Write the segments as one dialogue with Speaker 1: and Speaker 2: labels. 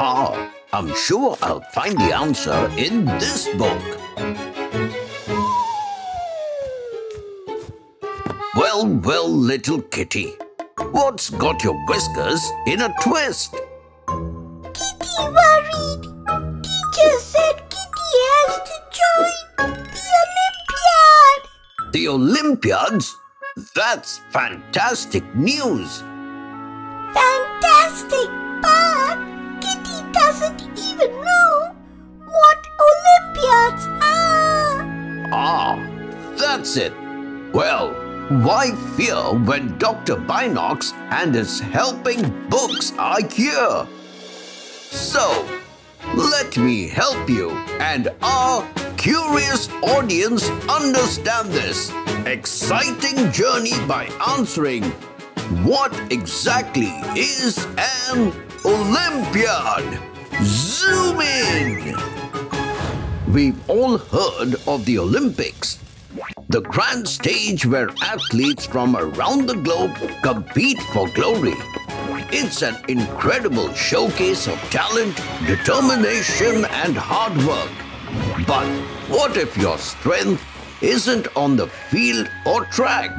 Speaker 1: Ah, I'm sure I'll find the answer in this book. Well, well, little kitty. What's got your whiskers in a twist?
Speaker 2: Kitty worried. Teacher said Kitty has to join the Olympiad.
Speaker 1: The Olympiads? That's fantastic news. That's it. Well, why fear when Dr. Binocs and his helping books are here? So, let me help you and our curious audience understand this exciting journey by answering what exactly is an Olympiad? Zoom in! We've all heard of the Olympics, the grand stage where athletes from around the globe compete for glory. It's an incredible showcase of talent, determination, and hard work. But what if your strength isn't on the field or track?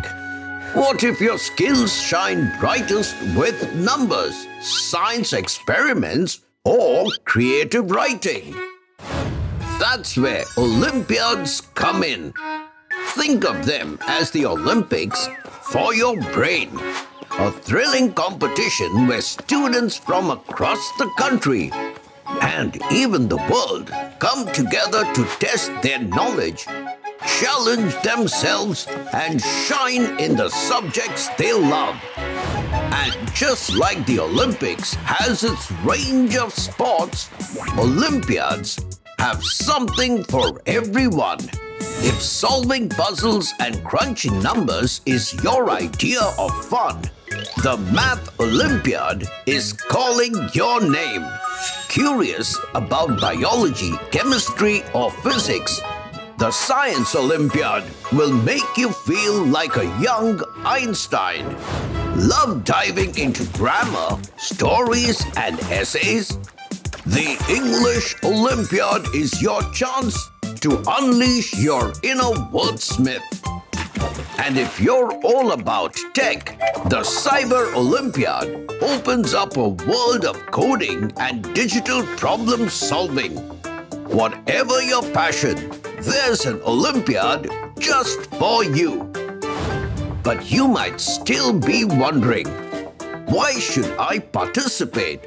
Speaker 1: What if your skills shine brightest with numbers, science experiments, or creative writing? That's where Olympiads come in. Think of them as the Olympics for your brain. A thrilling competition where students from across the country and even the world come together to test their knowledge, challenge themselves, and shine in the subjects they love. And just like the Olympics has its range of sports, Olympiads have something for everyone. If solving puzzles and crunching numbers is your idea of fun, the Math Olympiad is calling your name. Curious about biology, chemistry, or physics? The Science Olympiad will make you feel like a young Einstein. Love diving into grammar, stories, and essays? The English Olympiad is your chance to unleash your inner wordsmith. And if you're all about tech, the Cyber Olympiad opens up a world of coding and digital problem solving. Whatever your passion, there's an Olympiad just for you. But you might still be wondering, why should I participate?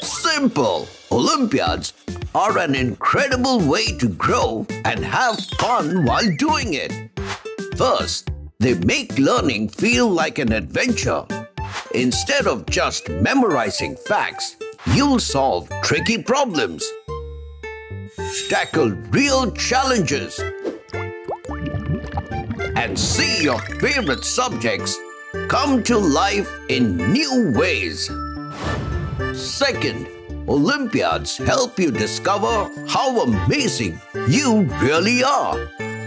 Speaker 1: Simple! Olympiads are an incredible way to grow and have fun while doing it. First, they make learning feel like an adventure. Instead of just memorizing facts, you'll solve tricky problems, tackle real challenges, and see your favorite subjects come to life in new ways. Second, Olympiads help you discover how amazing you really are.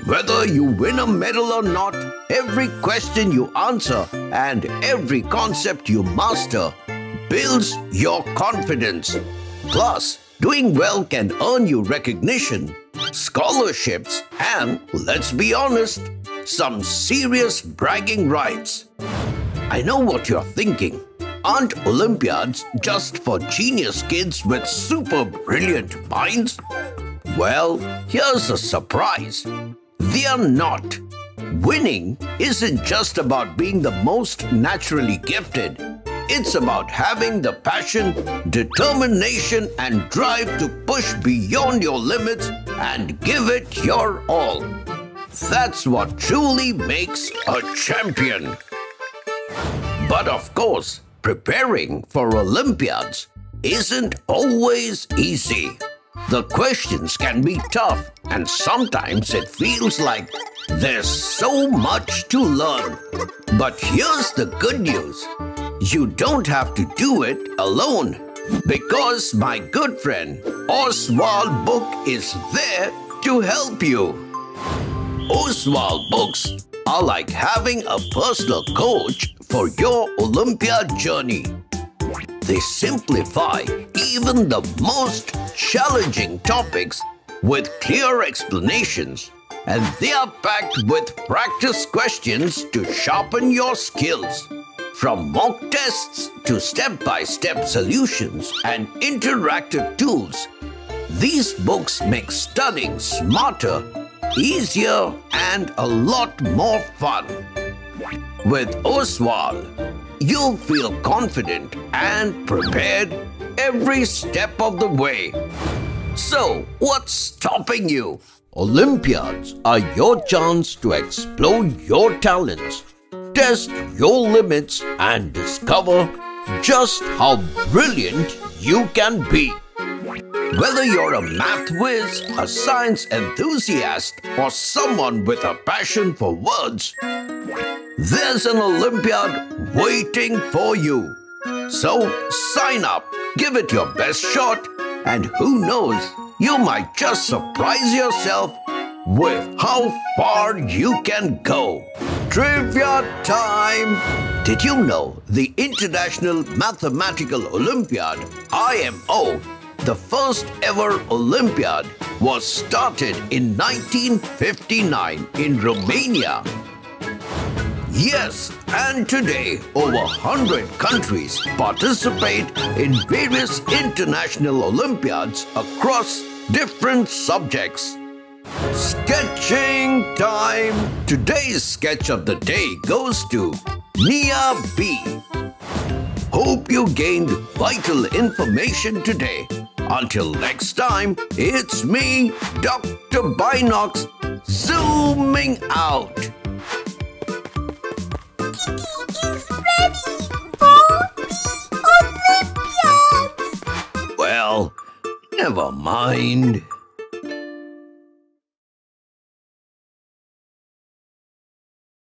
Speaker 1: Whether you win a medal or not, every question you answer and every concept you master builds your confidence. Plus, doing well can earn you recognition, scholarships, and, let's be honest, some serious bragging rights. I know what you're thinking. Aren't Olympiads just for genius kids with super brilliant minds? Well, here's a surprise. They're not. Winning isn't just about being the most naturally gifted. It's about having the passion, determination, and drive to push beyond your limits and give it your all. That's what truly makes a champion. But of course, preparing for Olympiads isn't always easy. The questions can be tough and sometimes it feels like there's so much to learn. But here's the good news. You don't have to do it alone because my good friend Oswaal Book is there to help you. Oswaal Books are like having a personal coach for your Olympiad journey. They simplify even the most challenging topics with clear explanations and they are packed with practice questions to sharpen your skills. From mock tests to step-by-step -step solutions and interactive tools, these books make studying smarter, easier and a lot more fun. With Oswaal, you'll feel confident and prepared every step of the way. So, what's stopping you? Olympiads are your chance to explore your talents, test your limits and discover just how brilliant you can be. Whether you're a math whiz, a science enthusiast, or someone with a passion for words, there's an Olympiad waiting for you. So sign up, give it your best shot, and who knows, you might just surprise yourself with how far you can go. Trivia time! Did you know the International Mathematical Olympiad, IMO, the first ever Olympiad, was started in 1959 in Romania Yes, and today over 100 countries participate in various international Olympiads across different subjects. Sketching time! Today's sketch of the day goes to Nia B. Hope you gained vital information today. Until next time, it's me, Dr. Binocs, zooming out. Well, never mind.